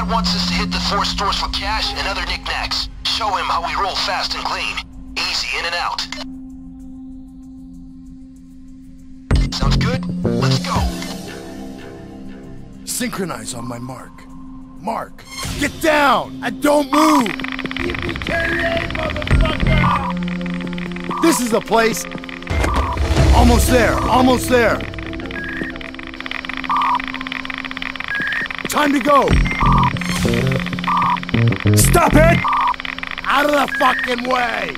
Matt wants us to hit the four stores for cash and other knickknacks. Show him how we roll fast and clean. Easy in and out. Sounds good? Let's go. Synchronize on my mark. Mark, get down and don't move! This is the place. Almost there, almost there. Time to go. Stop it! Out of the fucking way.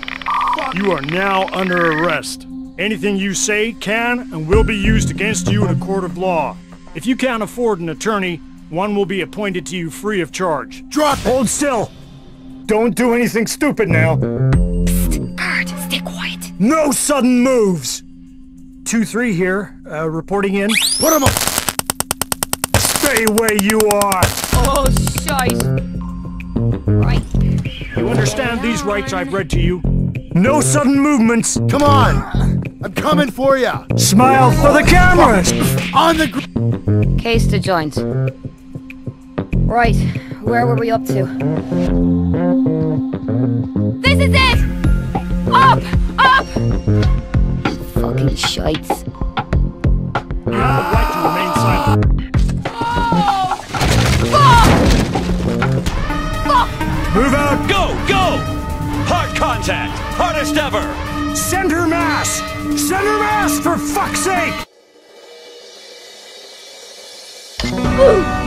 You are now under arrest. Anything you say can and will be used against you in a court of law. If you can't afford an attorney, one will be appointed to you free of charge. Drop. Hold still! Don't do anything stupid now. Guard, stay quiet. No sudden moves! 2-3 here, uh, reporting in. Put him up. Stay where you are! Oh, shite. Right. You understand these rights I've read to you? No sudden movements! Come on. I'm coming for you. Smile for the cameras! On the gr- Case to joint. Right. Where were we up to? This is it! Up! Up! Fucking shites. You Move out! Go, go! Hard contact! Hardest ever! Center mass! Center mass, for fuck's sake! Ooh.